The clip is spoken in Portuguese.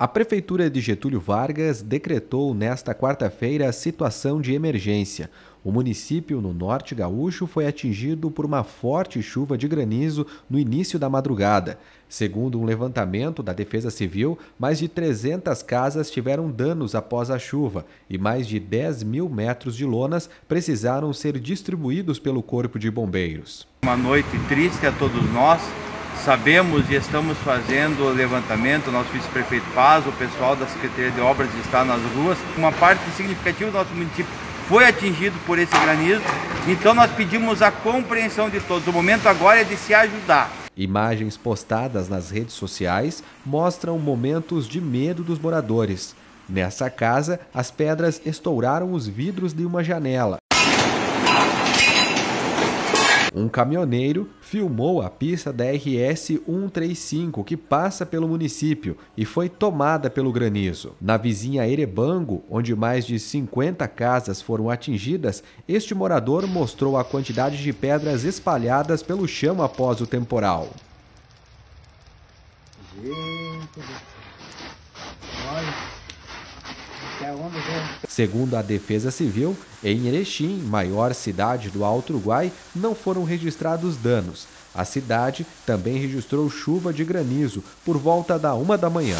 A Prefeitura de Getúlio Vargas decretou nesta quarta-feira situação de emergência. O município no norte gaúcho foi atingido por uma forte chuva de granizo no início da madrugada. Segundo um levantamento da Defesa Civil, mais de 300 casas tiveram danos após a chuva e mais de 10 mil metros de lonas precisaram ser distribuídos pelo Corpo de Bombeiros. Uma noite triste a todos nós Sabemos e estamos fazendo o levantamento, nosso vice-prefeito Paz, o pessoal da Secretaria de Obras está nas ruas. Uma parte significativa do nosso município foi atingido por esse granizo, então nós pedimos a compreensão de todos. O momento agora é de se ajudar. Imagens postadas nas redes sociais mostram momentos de medo dos moradores. Nessa casa, as pedras estouraram os vidros de uma janela. Um caminhoneiro filmou a pista da RS 135 que passa pelo município e foi tomada pelo granizo. Na vizinha Erebango, onde mais de 50 casas foram atingidas, este morador mostrou a quantidade de pedras espalhadas pelo chão após o temporal. Gente, olha. Segundo a Defesa Civil, em Erechim, maior cidade do Alto Uruguai, não foram registrados danos. A cidade também registrou chuva de granizo por volta da uma da manhã.